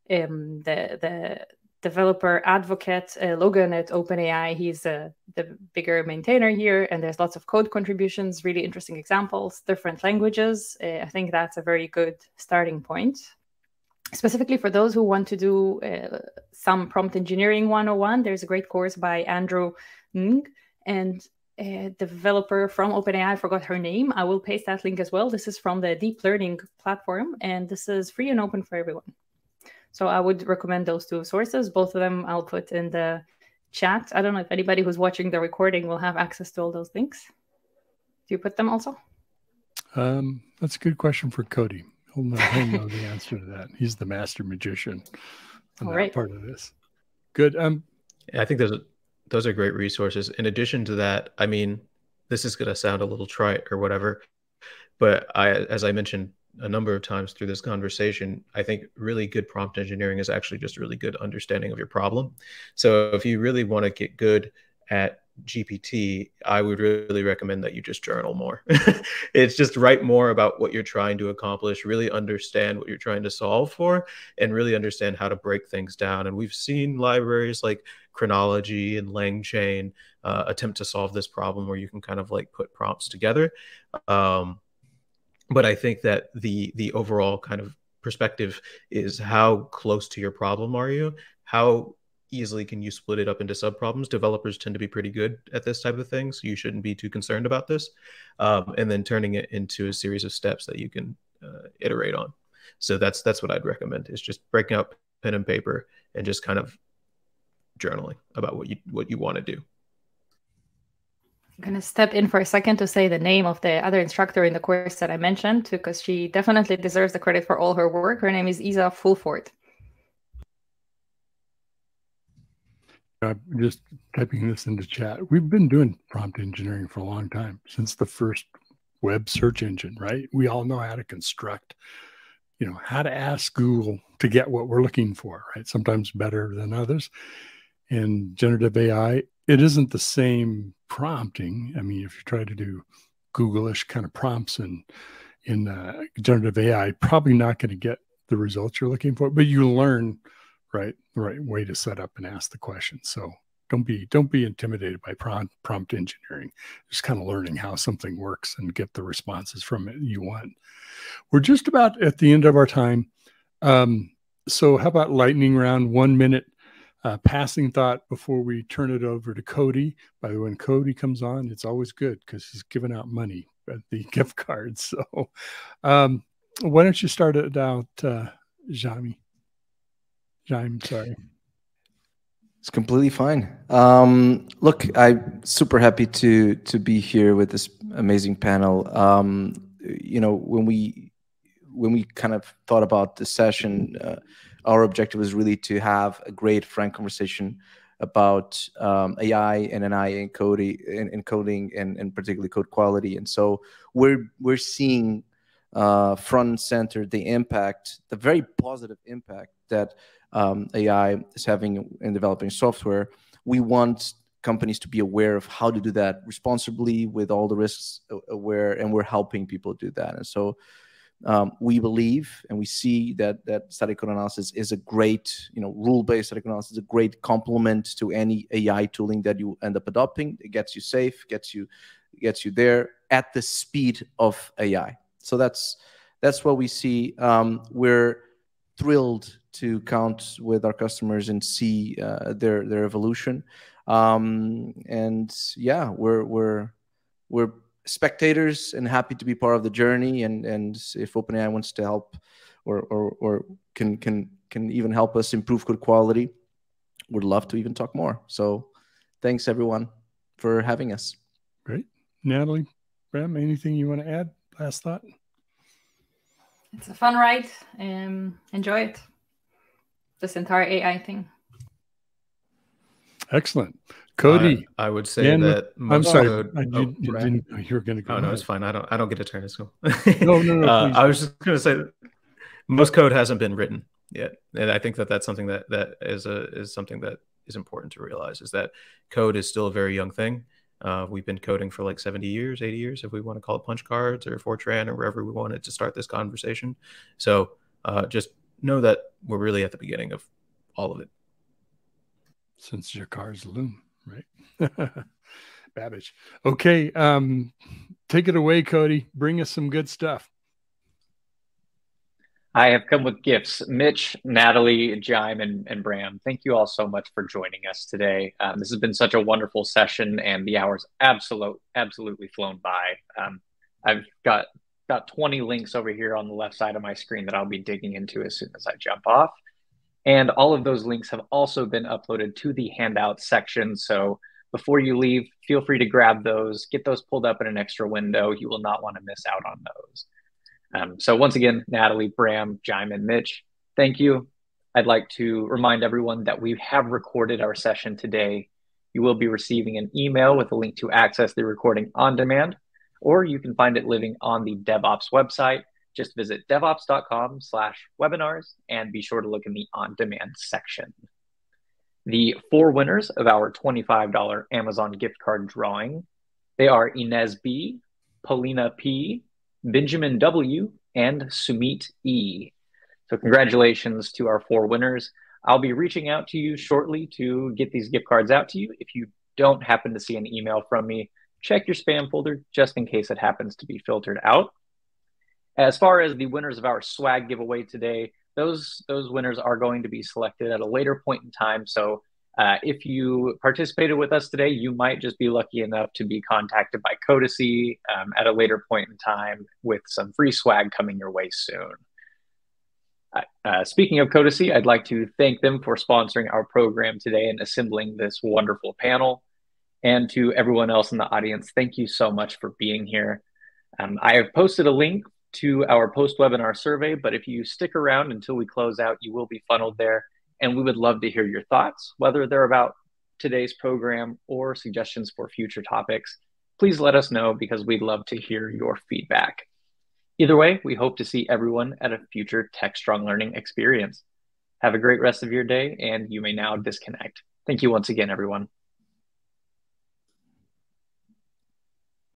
um, the the developer advocate uh, Logan at OpenAI. He's uh, the bigger maintainer here, and there's lots of code contributions, really interesting examples, different languages. Uh, I think that's a very good starting point specifically for those who want to do uh, some prompt engineering 101 there's a great course by andrew ng and a developer from OpenAI, I forgot her name. I will paste that link as well. This is from the deep learning platform, and this is free and open for everyone. So I would recommend those two sources. Both of them I'll put in the chat. I don't know if anybody who's watching the recording will have access to all those links. Do you put them also? Um, that's a good question for Cody. He'll know, he'll know the answer to that. He's the master magician on All that right. part of this. Good. Um, I think those those are great resources. In addition to that, I mean, this is going to sound a little trite or whatever, but I, as I mentioned a number of times through this conversation, I think really good prompt engineering is actually just really good understanding of your problem. So if you really want to get good at GPT, I would really recommend that you just journal more. [laughs] it's just write more about what you're trying to accomplish, really understand what you're trying to solve for, and really understand how to break things down. And we've seen libraries like Chronology and LangChain uh, attempt to solve this problem where you can kind of like put prompts together. Um, but I think that the the overall kind of perspective is how close to your problem are you? How easily can you split it up into subproblems? Developers tend to be pretty good at this type of thing, so you shouldn't be too concerned about this. Um, and then turning it into a series of steps that you can uh, iterate on. So that's that's what I'd recommend is just breaking up pen and paper and just kind of journaling about what you what you want to do. I'm going to step in for a second to say the name of the other instructor in the course that I mentioned, because she definitely deserves the credit for all her work. Her name is Isa Fulford. I'm just typing this into chat. We've been doing prompt engineering for a long time, since the first web search engine, right? We all know how to construct, you know, how to ask Google to get what we're looking for, right? Sometimes better than others. And generative AI, it isn't the same prompting. I mean, if you try to do Google-ish kind of prompts in in uh, generative AI, probably not going to get the results you're looking for. But you learn right the right way to set up and ask the question. So don't be don't be intimidated by prompt prompt engineering. Just kind of learning how something works and get the responses from it you want. We're just about at the end of our time. Um, so how about lightning round? One minute uh, passing thought before we turn it over to Cody. By the way, when Cody comes on, it's always good because he's giving out money at the [laughs] gift cards. So um, why don't you start it out, uh, Jaime? I'm sorry. It's completely fine. Um, look, I'm super happy to to be here with this amazing panel. Um, you know, when we when we kind of thought about the session, uh, our objective was really to have a great, frank conversation about um, AI and NI encoding, encoding and, and particularly code quality. And so we're we're seeing uh, front and center the impact, the very positive impact that um, AI is having in developing software. We want companies to be aware of how to do that responsibly with all the risks aware, and we're helping people do that. And so um, we believe and we see that that static code analysis is a great, you know, rule-based static analysis is a great complement to any AI tooling that you end up adopting. It gets you safe, gets you gets you there at the speed of AI. So that's that's what we see. Um, we're thrilled to count with our customers and see uh, their their evolution. Um, and yeah, we're we're we're spectators and happy to be part of the journey. And and if OpenAI wants to help or or, or can can can even help us improve code quality, would love to even talk more. So thanks everyone for having us. Great, Natalie, Bram, anything you want to add? Last thought. It's a fun ride. Um, enjoy it this entire AI thing. Excellent. Cody. I, I would say Dan, that I'm sorry. Code, I, oh, you, are going to go. Oh, no, it's fine. I don't I don't get a turn. It's cool. [laughs] no, no, no. uh, I was just going to say most code hasn't been written yet. And I think that that's something that that is a is something that is important to realize is that code is still a very young thing. Uh, we've been coding for like 70 years, 80 years, if we want to call it punch cards or Fortran or wherever we wanted to start this conversation. So uh, just know that we're really at the beginning of all of it. Since Jacquard's loom, right? [laughs] Babbage. Okay. Um, take it away, Cody. Bring us some good stuff. I have come with gifts. Mitch, Natalie, Jaime, and, and Bram, thank you all so much for joining us today. Um, this has been such a wonderful session, and the hours absolute, absolutely flown by. Um, I've got got 20 links over here on the left side of my screen that I'll be digging into as soon as I jump off. And all of those links have also been uploaded to the handout section. So before you leave, feel free to grab those, get those pulled up in an extra window. You will not want to miss out on those. Um, so once again, Natalie, Bram, Jaime, and Mitch, thank you. I'd like to remind everyone that we have recorded our session today. You will be receiving an email with a link to access the recording on demand or you can find it living on the DevOps website. just visit devops.com slash webinars and be sure to look in the on-demand section. The four winners of our $25 Amazon gift card drawing, they are Inez B, Paulina P, Benjamin W, and Sumit E. So congratulations to our four winners. I'll be reaching out to you shortly to get these gift cards out to you. If you don't happen to see an email from me, check your spam folder just in case it happens to be filtered out. As far as the winners of our swag giveaway today, those those winners are going to be selected at a later point in time. So uh, if you participated with us today, you might just be lucky enough to be contacted by Codacy um, at a later point in time with some free swag coming your way soon. Uh, uh speaking of Codacy, I'd like to thank them for sponsoring our program today and assembling this wonderful panel. And to everyone else in the audience, thank you so much for being here. Um, I have posted a link to our post webinar survey, but if you stick around until we close out, you will be funneled there. And we would love to hear your thoughts, whether they're about today's program or suggestions for future topics. Please let us know because we'd love to hear your feedback. Either way, we hope to see everyone at a future TechStrong Learning experience. Have a great rest of your day, and you may now disconnect. Thank you once again, everyone.